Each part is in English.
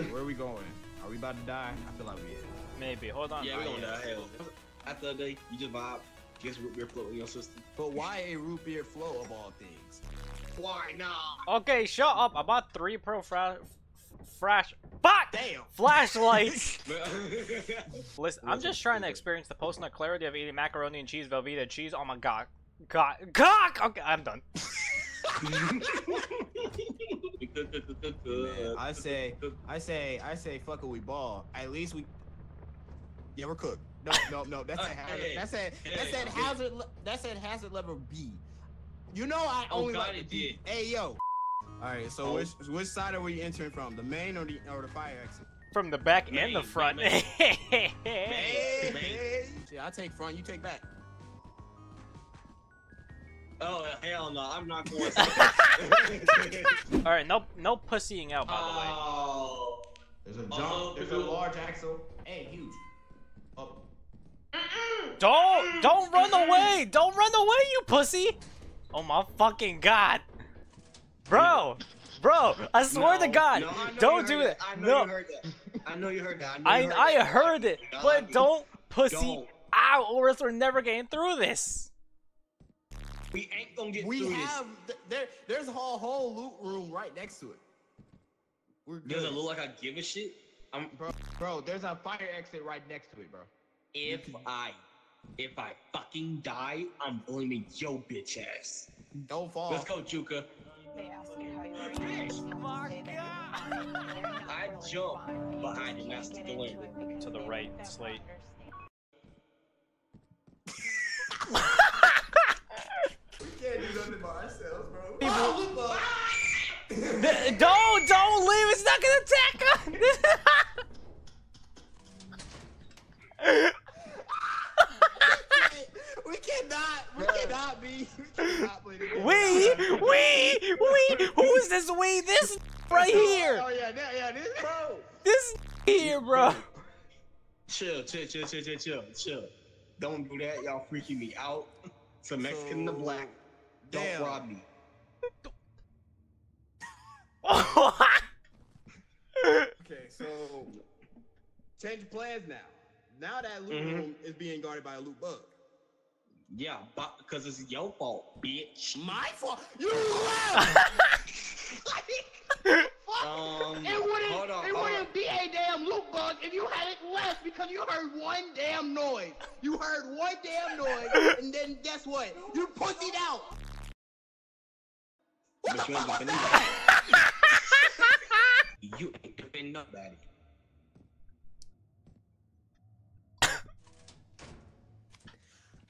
Alright, where are we going? Are we about to die? I feel like we is. Maybe. Hold on. Yeah, we Oh, gonna die. Hell. After the day, you just vibe. Guess root beer float in your system. But why a root beer flow of all things? Why not? Okay, shut up. I bought three pro fra- flash. Fuck! Damn! Flashlights! Listen, I'm just trying to experience the post nut clarity of eating macaroni and cheese, Velveeta cheese. Oh my god. God. God! Okay, I'm done. Man, I say, I say, I say, fuck it, we ball. At least we. Yeah, we're cooked. No, no, no. That's Uh, a hazard. hey, That's a that's hey, at hey. hazard. le- That's at hazard level B. You know I Oh, only God, like the it B. Hey yo. All right. So Oh. which which side are we entering from? The main or the or the fire exit? From the back and the front. main, Hey, Main. Yeah, I take front. You take back. Oh hell no! I'm not going. To Alright, no no pussying out, by the way. oh. There's a Uh-oh, jump. There's a large axle. Hey, huge. Oh. Up. Don't don't run away! Don't run away, you pussy! Oh my fucking god. Bro! Bro, I swear to god, no, don't do heard it. I know No, you heard that. I know you heard that. know I you I that. heard it, but don't pussy Don't. out or else we're never getting through this. We ain't gonna get We through have th- there. There's a whole whole loot room right next to it. We're this. Does good. it look like I give a shit? I'm bro, bro. There's a fire exit right next to it, bro. if I if I fucking die, I'm blaming yo bitch ass. Don't fall. Let's go, Juca. They ask you how you are doing, you say that you're fine. They're not I really jumped fine. behind You the master can't door. into it because To the right, Slate. we can't do nothing by ourselves, bro. People- Th- don't don't leave, it's not gonna attack us! we cannot. We cannot be. We cannot play this we, we, we, who is this we? This right oh, here! Oh yeah, yeah, yeah. This bro. This here, bro. Chill, chill, chill, chill, chill, chill, chill. Don't do that. Y'all freaking me out. It's a Mexican in the So, black. Don't damn. rob me. Okay, so change plans now. Now that loot Mhm. room is being guarded by a loot bug. Yeah, but because it's your fault, bitch. My fault. You left. Um, It wouldn't, on, it wouldn't be a damn loot bug if you had it left because you heard one damn noise. You heard one damn noise, and then guess what? You pussied out. What But you ain't fuck was defending that? You ain't defending nobody.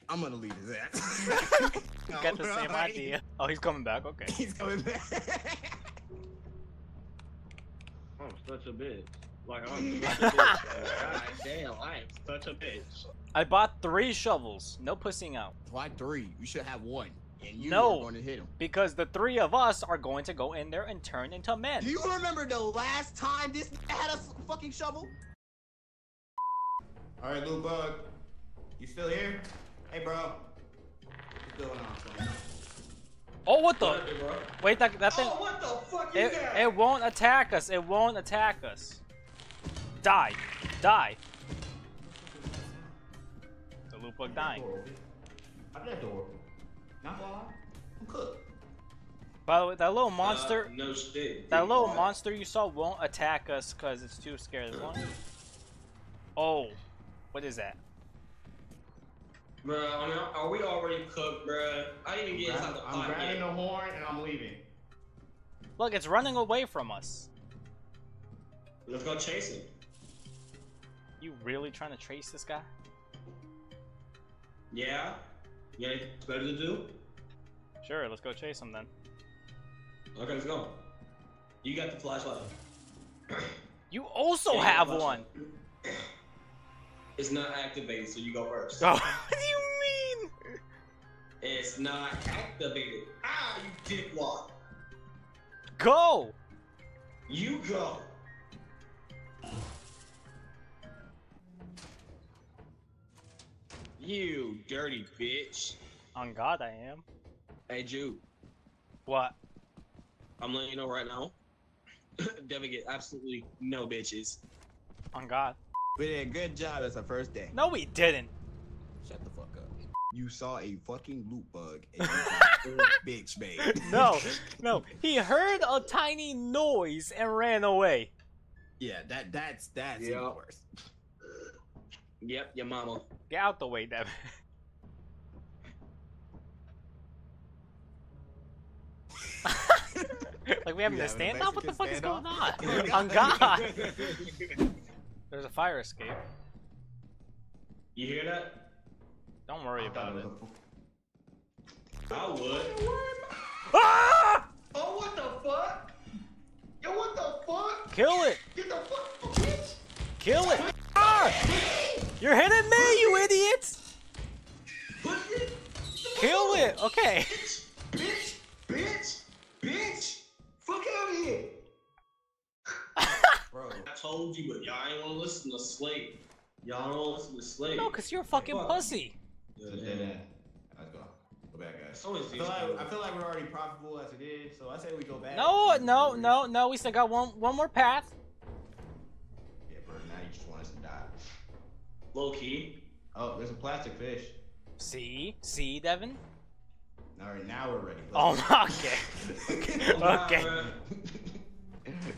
I'm gonna leave his ass. Got the same idea. Oh, he's coming back. Okay. He's coming back. I'm such a bitch. Like I'm oh, such a bitch. God damn, I am such a bitch. I bought three shovels. No pussing out. Why three? You should have one, and you No. are going to hit him. Because the three of us are going to go in there and turn into men. Do you remember the last time this had a fucking shovel? All right, little bug, you still here? Hey, bro. What's going on, son? Oh, what the? What, bro? Wait, that, that thing. Oh, what the fuck you It, got? it won't attack us. It won't attack us. Die. Die. The loot bug dying. I that door. Not far. I'm cooked. By the way, that little monster. Uh, no shit. That little monster you saw won't attack us because it's too scared. It Oh, what is that? Bro, I mean, are we already cooked, bro? I didn't even get inside the I'm pot grabbing yet. the horn and I'm leaving. Look, it's running away from us. Let's go chase him. You really trying to trace this guy? Yeah? You got anything better to do? Sure, let's go chase him then. Okay, let's go. You got the flashlight. You also Yeah, have one. It's not activated, so you go first. Oh, what do you mean? It's not activated. Ah, you dickwad. Go! You go. You dirty bitch. On God, I am. Hey, Jude. What? I'm letting you know right now. Devin get absolutely no bitches. On God. We did a good job. That's our first day. No, we didn't. Shut the fuck up. You saw a fucking loot bug and you got bitch made. No, no. He heard a tiny noise and ran away. Yeah, that that's that's Yeah. even worse. Yep, your mama. Get out the way, Devin. like we having You a having a standoff? What the fuck is going on? standoff? on God. There's a fire escape. You hear that? Don't worry about it. I would. Ah! Oh, what the fuck? Yo, what the fuck? Kill it! Get the fuck, bitch! Kill it! Ah! You're hitting me, Okay. Bitch! Bitch! Bitch! bitch. Fuck out of here! Bro, I told you, but y'all ain't wanna listen to Slate. Y'all don't wanna listen to Slate. No, cause you're a fucking Fuck. pussy. Yeah, so yeah. Let's go. Go back, guys. So I feel, like, I feel like we're already profitable as it is, so I say we go back. No, no, no, no. We still got one one more path. Yeah, bro, now you just want us to die. Low key. Oh, there's a plastic fish. See, see, Devin. All right, now we're ready. Oh Let's. Okay. Oh, nah, Okay. bruh. go.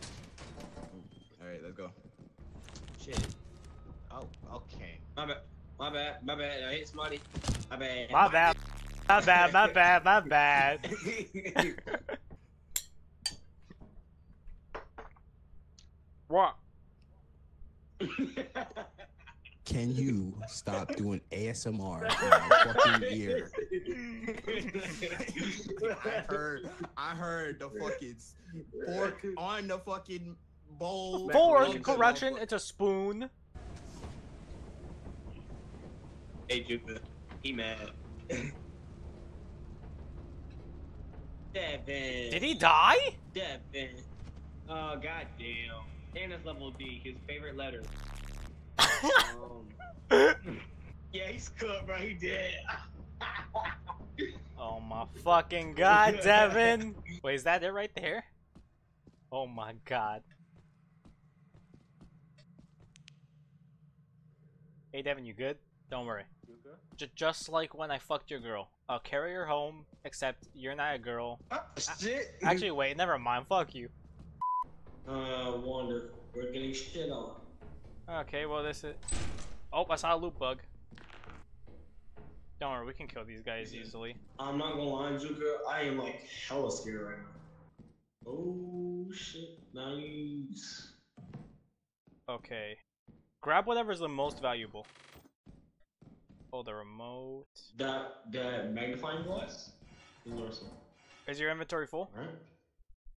All right, let's go. Shit. Oh, okay. My bad. My bad. My bad. I hit somebody. My bad. My bad. My bad. My bad. My bad. What? Can you stop doing ASMR in my fucking ear? I heard, I heard the fucking fork on the fucking bowl. Fork. Correction. It's a spoon. hey, Jupiter. He mad. Devin. Did he die? Devin. Oh, goddamn. And it's level D, his favorite letter. Um, yeah, he's cooked, bro. He dead. Oh my fucking god, Devin! Wait, is that it right there? Oh my god. Hey Devin, you good? Don't worry. J- just like when I fucked your girl. I'll carry her home, except you're not a girl. Shit. Actually, wait, never mind. Fuck you. Uh, wonderful. We're getting shit on. Okay, well, this is. Oh, I saw a loot bug. Don't worry, we can kill these guys easily. I'm not gonna lie, Juca. I am like hella scared right now. Oh shit! Nice. Okay. Grab whatever's the most valuable. Oh, the remote. That that magnifying glass. is awesome. Is your inventory full? Right?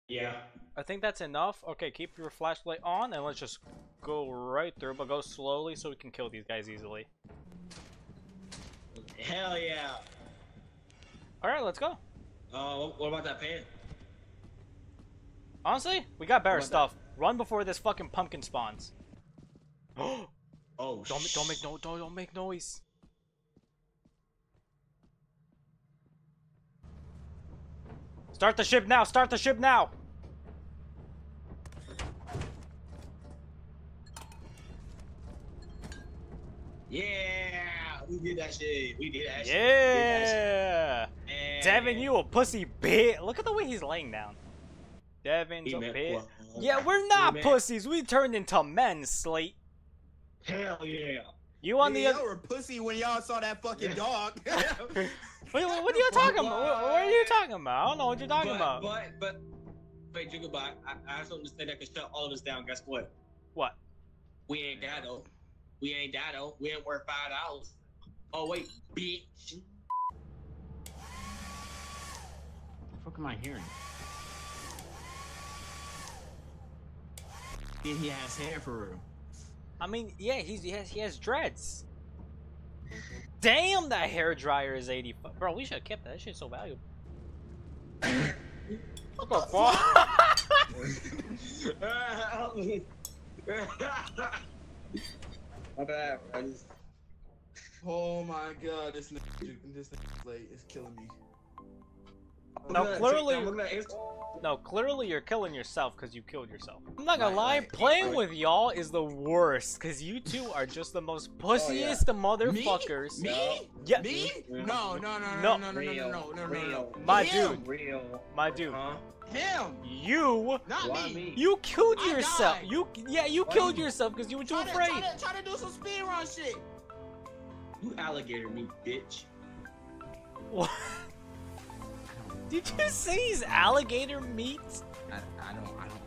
Yeah. I think that's enough. Okay, keep your flashlight on and let's just go right through, but go slowly so we can kill these guys easily. Hell yeah. Alright, let's go. Uh, what, about that pan? Honestly, we got better stuff. Run before this fucking pumpkin spawns. oh, don't don't make no don't, don't make noise. Start the ship now. Start the ship now. Yeah, we did that shit. We did that shit. Yeah. We did that shit. Devin, you a pussy bitch. Look at the way he's laying down. Devin's He a bitch. Yeah, we're not meant- pussies. We turned into men, Slate. Hell yeah. You on the other? y'all were pussy when y'all saw that fucking dog. Wait, what are you talking about? What, what are you talking about? I don't know what you're talking but, about. But but wait, Juca, I, I have something to say that can shut all of us down. Guess what? What? We ain't that though. We ain't that though. We ain't worth five dollars. Oh wait, bitch. What the fuck am I hearing? Yeah, he has hair for real. I mean, yeah, he's, he has he has dreads. Damn, that hair dryer is 80. Bro, we should have kept that. That shit's so valuable. what the fuck? My bad. I just Oh my god, this nigga, this nigga is killing me. I'm No, clearly- I'm gonna answer- No, clearly you're killing yourself because you killed yourself. I'm not gonna Right, lie, right, playing right. with y'all is the worst because you two are just the most pussiest motherfuckers. Me? Yeah, Me? No, no, no, No. no, no, no, no, Real, no, no, no, real. no. My Him. dude. Real. my dude, Huh? Him, you, not me. me? you killed I yourself. died. You, yeah, you Why killed you- yourself because you were too Try to, afraid. try, to, try to do some speedrun shit. You alligator me, bitch. What? Did you say he's alligator meat? I, I don't, I don't,